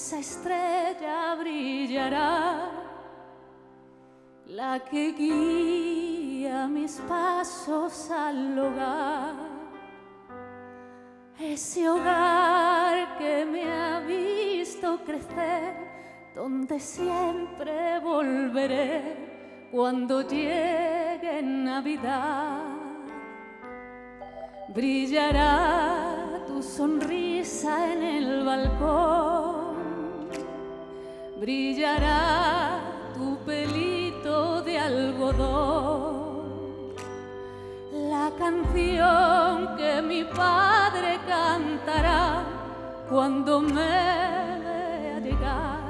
esa estrella brillará, la que guía mis pasos al hogar, ese hogar que me ha visto crecer, donde siempre volveré cuando llegue Navidad. Brillará sonrisa en el balcón, brillará tu pelito de algodón, la canción que mi padre cantará cuando me vea llegar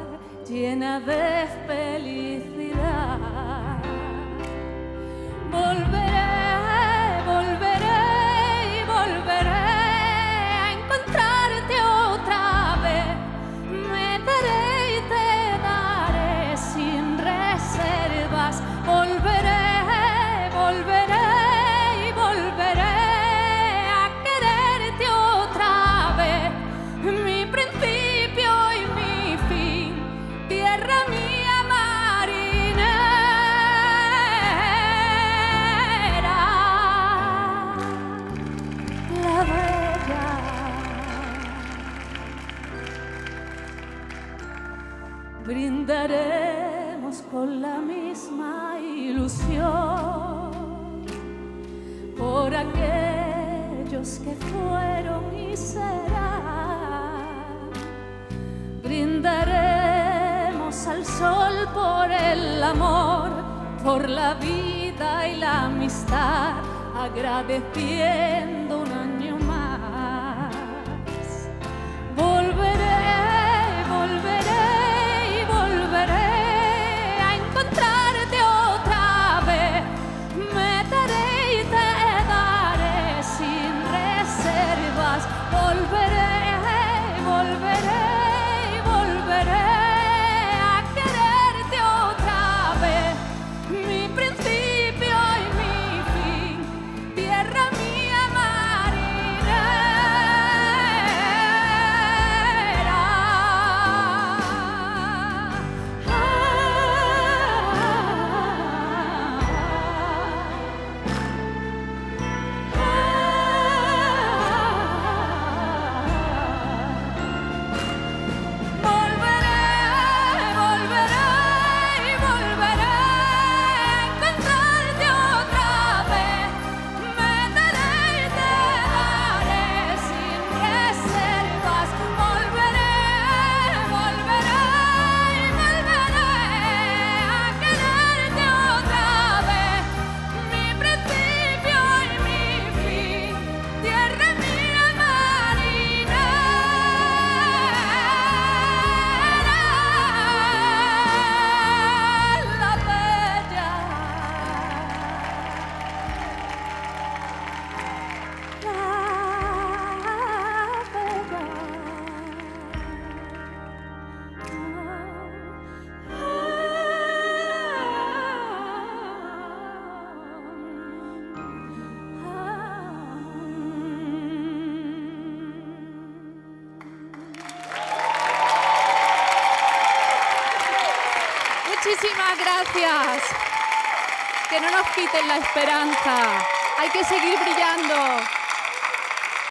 llena de felicidad. Brindaremos con la misma ilusión por aquellos que fueron y serán. Brindaremos al sol por el amor, por la vida y la amistad, agradeciendo un Muchísimas gracias. Que no nos quiten la esperanza. Hay que seguir brillando.